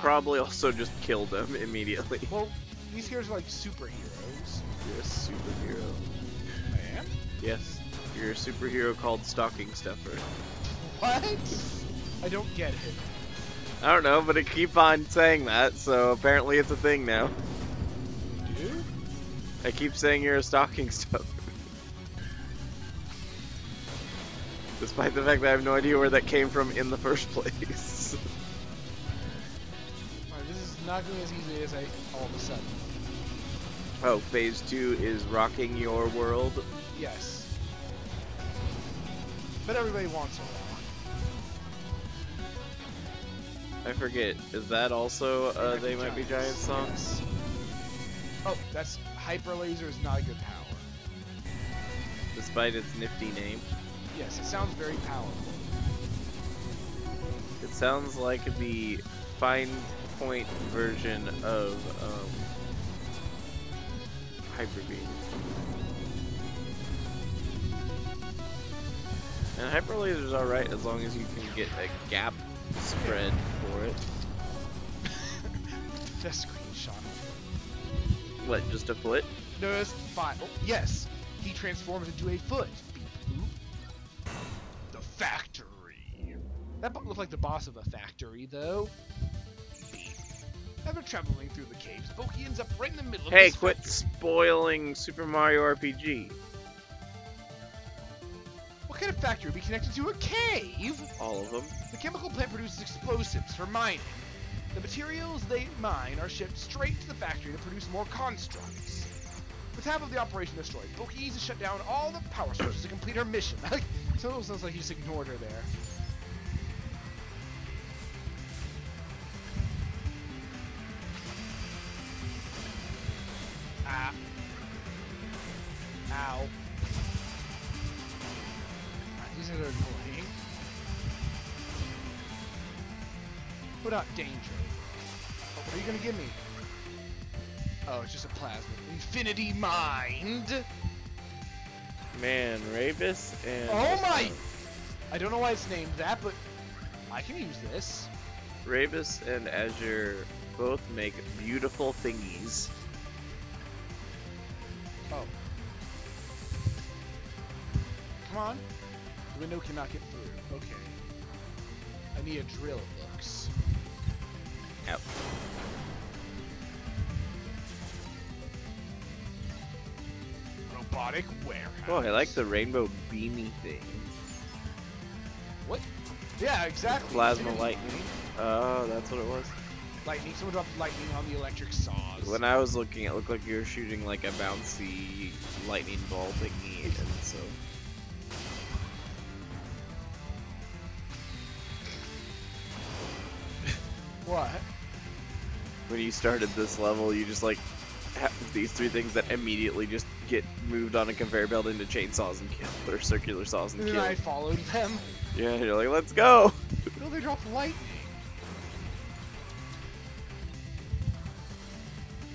probably also just killed him immediately. Well, these heroes are like superheroes. You're a superhero. I am? Yes. You're a superhero called Stocking Stuffer. What? I don't get it. I don't know, but I keep on saying that, so apparently it's a thing now. Dude? I keep saying you're a stocking stuffer. Despite the fact that I have no idea where that came from in the first place. Alright, this is not going as easy as I all of a sudden. oh, phase two is rocking your world. Yes. But everybody wants a rock. I forget. Is that also uh, Might Be They Might Be Giants song? Yes. Oh, that's Hyper Laser is not a good power. Despite its nifty name. Yes, it sounds very powerful. It sounds like the fine point version of um, Hyper Beam. And Hyper Laser's alright as long as you can get a gap spread for it. Just screenshot. What, just a foot? No, that's fine. Oh, yes, he transforms into a foot. Beep. The factory. That looked like the boss of a factory, though. After traveling through the caves, Boki ends up right in the middle of Hey, quit factory. spoiling Super Mario RPG. What kind of factory would be connected to a cave? All of them. The chemical plant produces explosives for mining. The materials they mine are shipped straight to the factory to produce more constructs. With half of the operation destroyed, Boki needs to shut down all the power sources to complete her mission. so it sounds like he just ignored her there. Infinity Mind! Man, Rabus and. Oh my- I don't know why it's named that, but I can use this. Rabus and Azure both make beautiful thingies. Oh. Come on. The window cannot get through. Okay. I need a drill, it looks. Yep. Robotic warehouse. Oh, I like the rainbow beamy thing. What? Yeah, exactly. Plasma Infinity lightning. Oh, that's what it was. Lightning. Someone dropped lightning on the electric saws. When I was looking, it looked like you were shooting like a bouncy lightning ball thingy, and so. What? When you started this level, you just like these three things that immediately just get moved on a conveyor belt into chainsaws and kill, or circular saws and And then kill. I followed them. Yeah, you're like, let's go. No, they dropped lightning.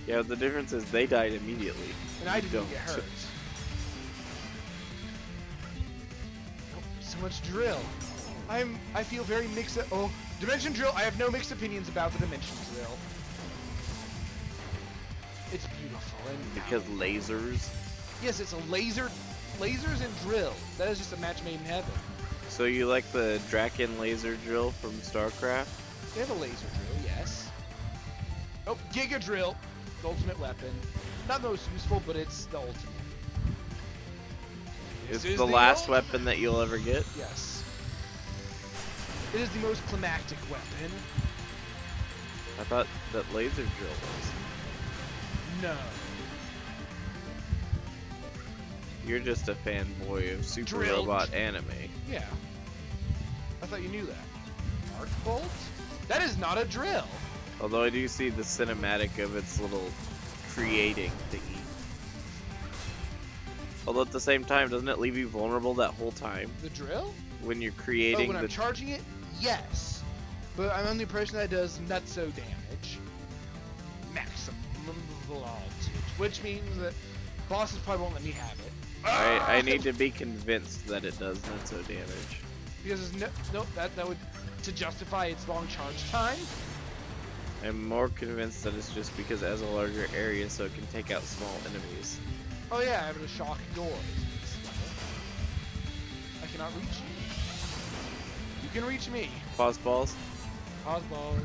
Yeah, the difference is they died immediately. And I didn't don't. get hurt. Oh, so much drill. I'm. I feel very mixed. Oh, dimension drill. I have no mixed opinions about the dimension drill. It's beautiful and Because lasers. yes, it's a laser, lasers and drill. That is just a match made in heaven. So you like the Drakken laser drill from StarCraft? They have a laser drill, yes. Oh, Giga Drill, the ultimate weapon. Not the most useful, but it's the ultimate. It's is the last ultimate. weapon that you'll ever get. Yes. It is the most climactic weapon. I thought that laser drill was. You're just a fanboy of Super Drilled. Robot anime. Yeah. I thought you knew that. Arc bolt? That is not a drill. Although I do see the cinematic of its little creating thingy. Although at the same time, doesn't it leave you vulnerable that whole time The drill? when you're Oh, creating when the? I'm charging it? Yes. But I'm on the impression that does nutso damage. Maximum Which means that bosses probably won't let me have it. I, I need to be convinced that it does not so damage. Because there's no, no that, that would, to justify its long charge time, I'm more convinced that it's just because it has a larger area so it can take out small enemies. Oh yeah, I have a shock door. in this level. I cannot reach you. You can reach me. Pause balls. Pause balls.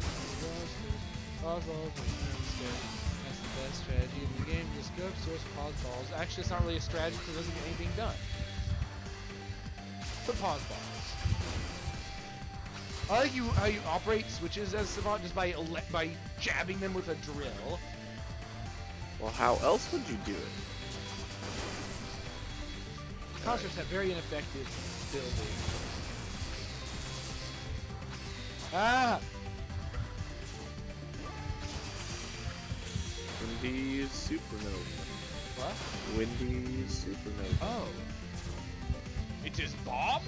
Pause balls. That's the best strategy in the game. Just go up, source pause balls. Actually, it's not really a strategy because it doesn't get anything done. Put pause balls. I like you how you operate switches as Savant just by by jabbing them with a drill. Well, how else would you do it? Concerts have very ineffective building. Ah! Wendy's Supernova. What? Wendy's Supernova. Oh. It is bomb?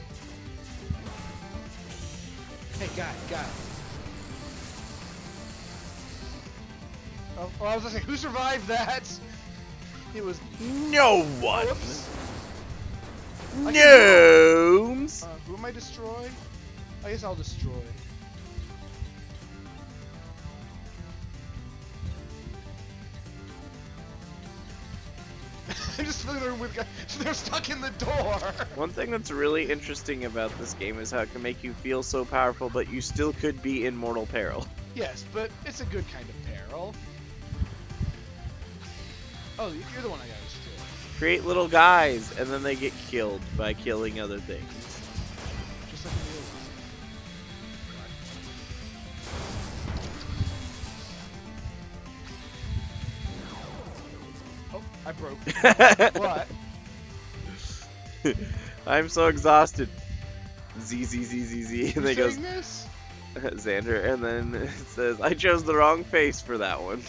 Hey, guy, guy. Oh, oh, I was gonna say, who survived that? It was. No one! Whoops. I Gnomes! Uh, who am I destroy? I guess I'll destroy. I'm just filling the room with guys. They're stuck in the door. One thing that's really interesting about this game is how it can make you feel so powerful, but you still could be in mortal peril. Yes, but it's a good kind of peril. Oh, you're the one I gotta. Create little guys, and then they get killed by killing other things. But I'm so exhausted. Z Z Z Z Z, and then goes this? Xander, and then it says, "I chose the wrong face for that one."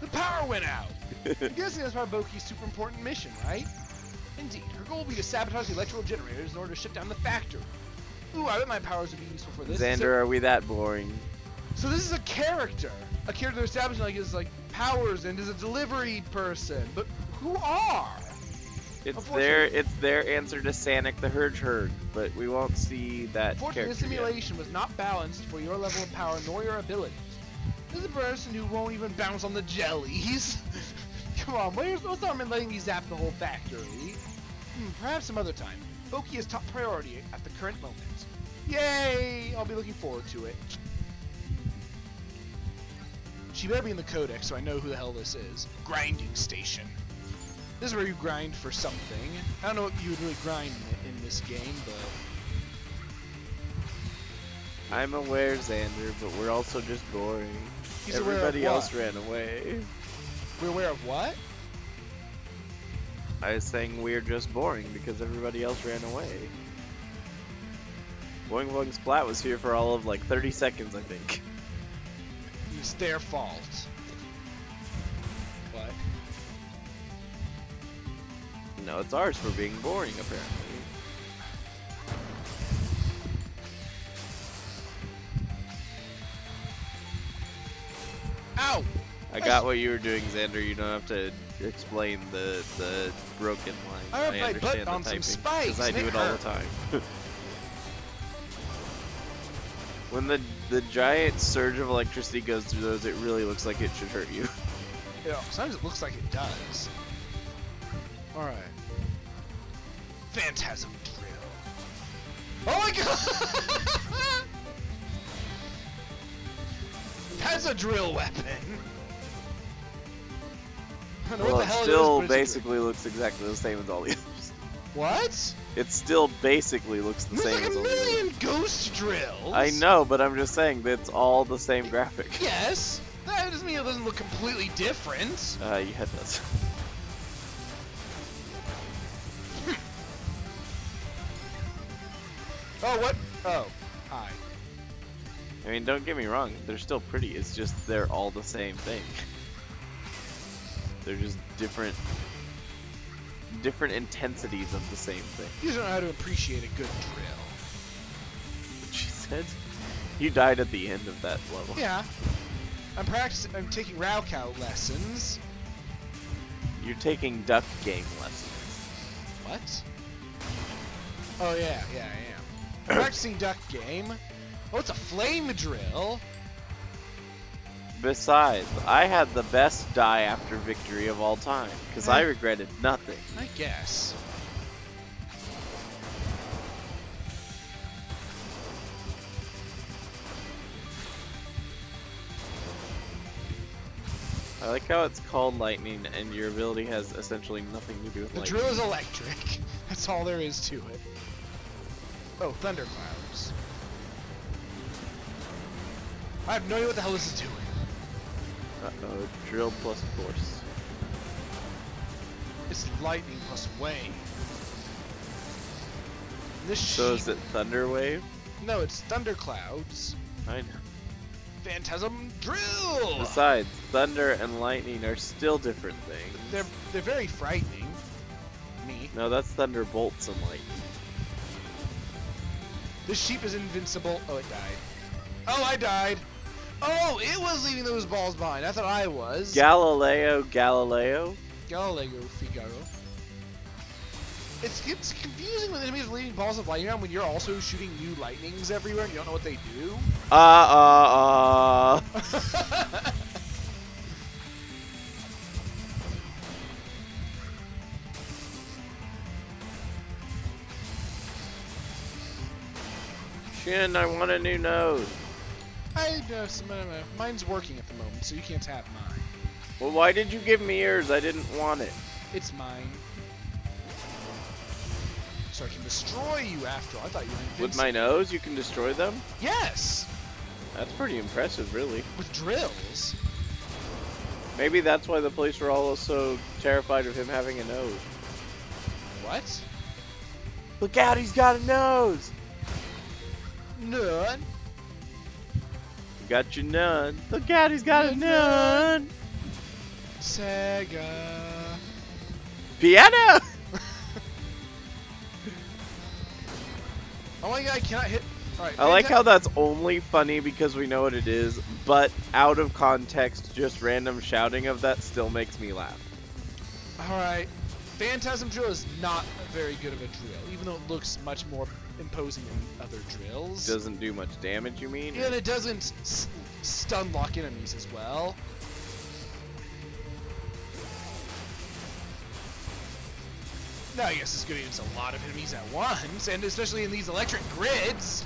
The power went out. I'm guessing that's of Boki's super important mission, right? Indeed. Her goal will be to sabotage the electrical generators in order to shut down the factory. Ooh, I bet my powers would be useful for this. Xander, So, are we that boring? so this is a character. A character they're establishing like is like powers and is a delivery person. But who are? It's their it's their answer to Sanic the Hurge Herd, but we won't see that Unfortunately, this character yet. simulation was not balanced for your level of power nor your abilities. This is a person who won't even bounce on the jellies. Come on, where's what's harm in letting me zap the whole factory? Hmm, perhaps some other time. Boki is top priority at the current moment. Yay! I'll be looking forward to it. She better be in the codex so I know who the hell this is. Grinding station. This is where you grind for something. I don't know what you would really grind in, in this game, but I'm aware, Xander, but we're also just boring. He's Everybody else ran away. we're aware of what? I was saying we're just boring because everybody else ran away. Boing Boing Splat was here for all of like 30 seconds, I think. It's their fault. What? No, it's ours for being boring, apparently. Ow! I got what you were doing, Xander. You don't have to explain the the broken line. I my understand butt the on some typing, spikes I do it it all the time. when the the giant surge of electricity goes through those, it really looks like it should hurt you. Yeah, sometimes it looks like it does. Alright. Phantasm drill. Oh my god! That's a drill weapon! I don't know well, what it hell still it is, but it's basically looks exactly the same as all the others. What? It still basically looks the same like as a million ghost drills! I know, but I'm just saying that it's all the same graphic. Yes! That doesn't mean it doesn't look completely different. Uh, yeah, it does. Oh, what? Oh, hi. I mean, don't get me wrong, they're still pretty. It's just they're all the same thing. They're just different, different intensities of the same thing. You don't know how to appreciate a good drill. She said, "You died at the end of that level." Yeah. I'm practicing. I'm taking Raocow lessons. You're taking duck game lessons. What? Oh yeah, yeah, I am. I'm practicing duck game. Oh, it's a flame drill. Besides, I had the best die after victory of all time, because I regretted nothing. I guess. I like how it's called lightning, and your ability has essentially nothing to do with The lightning. drill is electric. That's all there is to it. Oh, thunderclouds. I have no idea what the hell this is doing. Uh-oh, drill plus force. It's lightning plus wave. This So is it thunder wave? No, it's thunderclouds. I know. Phantasm drill. Besides, thunder and lightning are still different things. They're they're very frightening. Me. No, that's thunderbolts and lightning. This sheep is invincible. Oh, it died. Oh, I died. Oh, it was leaving those balls behind. I thought I was. Galileo Galileo? Galileo Figaro. It's, it's confusing when enemies are leaving balls of lightning around when you're also shooting new lightnings everywhere and you don't know what they do. Uh, uh, uh. Shin, I want a new nose. I know some, mine's working at the moment, so you can't tap mine. Well, why did you give me yours? I didn't want it. It's mine. So I can destroy you after all. I thought you were invincible. With my nose, you can destroy them? Yes! That's pretty impressive, really. With drills. Maybe that's why the police were all so terrified of him having a nose. What? Look out, he's got a nose! None. Got your nun. Look out, he's got a Nun. Sega. Piano! Oh my god, I cannot hit. Alright. I like how that's only funny because we know what it is, but out of context, just random shouting of that still makes me laugh. Alright. Phantasm Drill is not very good of a drill, even though it looks much more imposing than other drills. Doesn't do much damage, you mean? and it doesn't s- stun lock enemies as well. Now, I guess it's good against a lot of enemies at once, and especially in these electric grids.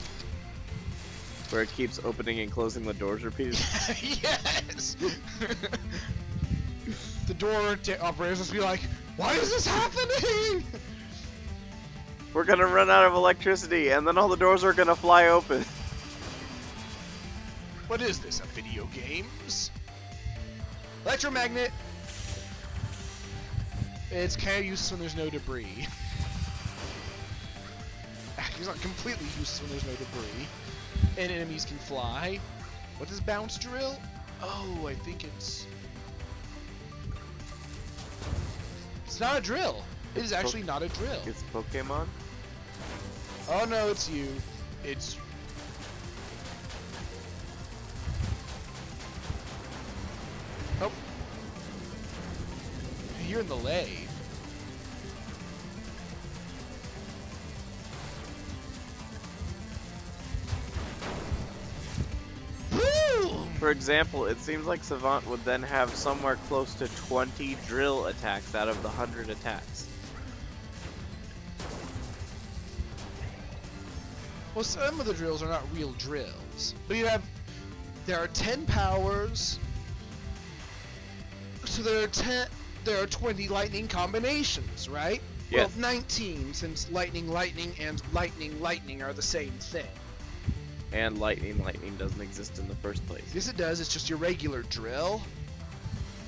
Where it keeps opening and closing the doors repeatedly. yes! the door operators must be like, why is this happening? We're gonna run out of electricity, and then all the doors are gonna fly open. What is this, a video games? Electromagnet! It's kind of useless when there's no debris. It's not completely useless when there's no debris. And enemies can fly. What does bounce drill? Oh, I think it's... It's not a drill. It is actually not a drill. It's Pokemon? Oh no, it's you. It's Oh. You're in the lay. For example, it seems like Savant would then have somewhere close to 20 drill attacks out of the 100 attacks. Well, some of the drills are not real drills. But you have, there are 10 powers. So there are 10, there are 20 lightning combinations, right? Yes. Well, 19, since lightning, lightning, and lightning, lightning are the same thing. And Lightning Lightning doesn't exist in the first place. Yes, it does. It's just your regular drill.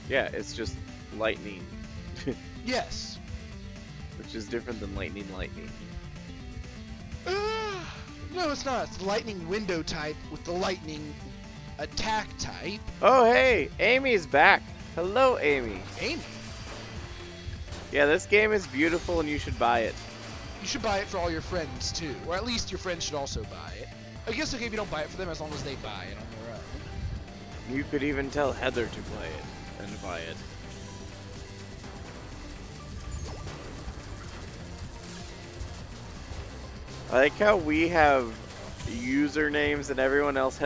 Yeah, it's just Lightning, Yes. which is different than Lightning Lightning. No, it's not. It's the lightning window type with the lightning attack type. Oh, hey! Amy's back! Hello, Amy! Amy, Yeah, this game is beautiful and you should buy it. you should buy it for all your friends too, or at least your friends should also buy it. I guess okay if you don't buy it for them as long as they buy it on their own. You could even tell Heather to play it and buy it. I like how we have usernames and everyone else has